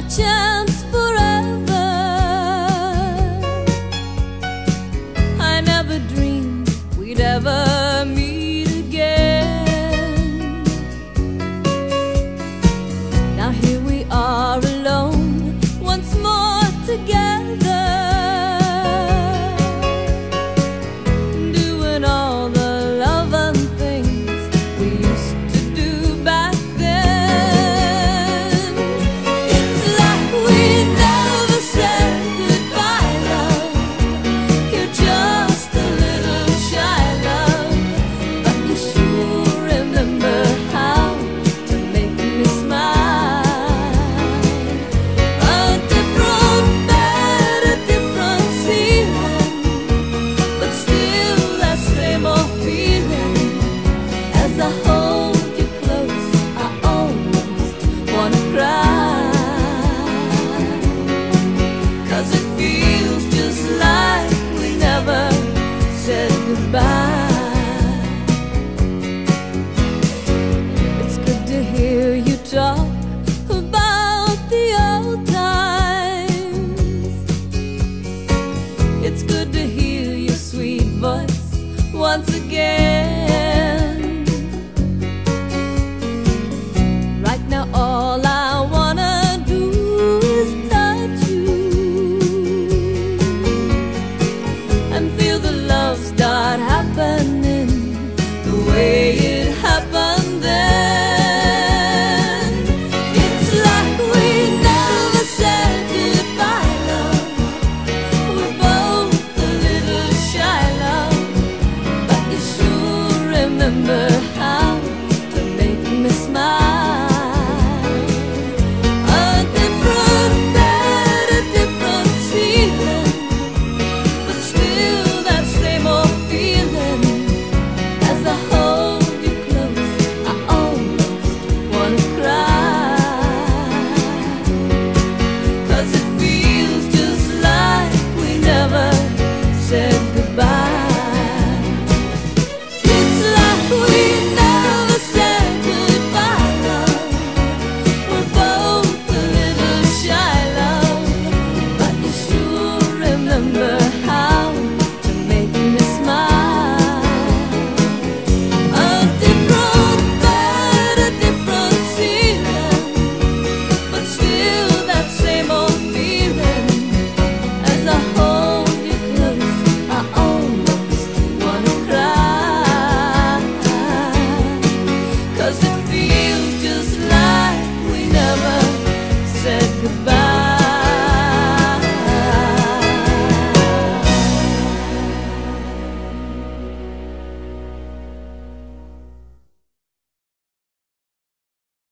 my chance forever. I never dreamed we'd ever It's good to hear your sweet voice once again. remember.